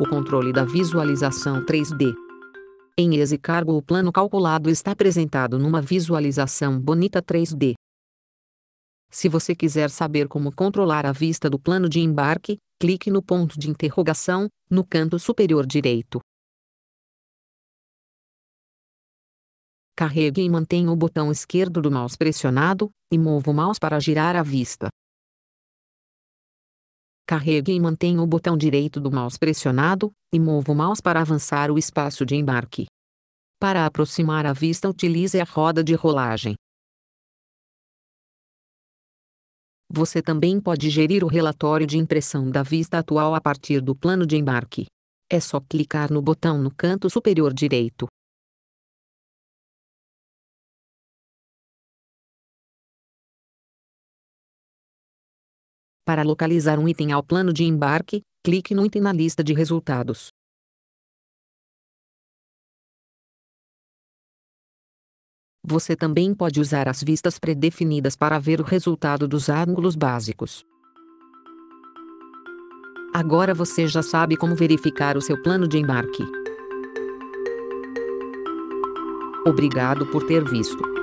O controle da visualização 3D. Em EasyCargo o plano calculado está apresentado numa visualização bonita 3D. Se você quiser saber como controlar a vista do plano de embarque, clique no ponto de interrogação, no canto superior direito. Carregue e mantenha o botão esquerdo do mouse pressionado, e mova o mouse para girar a vista. Carregue e mantenha o botão direito do mouse pressionado, e mova o mouse para avançar o espaço de embarque. Para aproximar a vista utilize a roda de rolagem. Você também pode gerir o relatório de impressão da vista atual a partir do plano de embarque. É só clicar no botão no canto superior direito. Para localizar um item ao plano de embarque, clique no item na lista de resultados. Você também pode usar as vistas predefinidas para ver o resultado dos ângulos básicos. Agora você já sabe como verificar o seu plano de embarque. Obrigado por ter visto.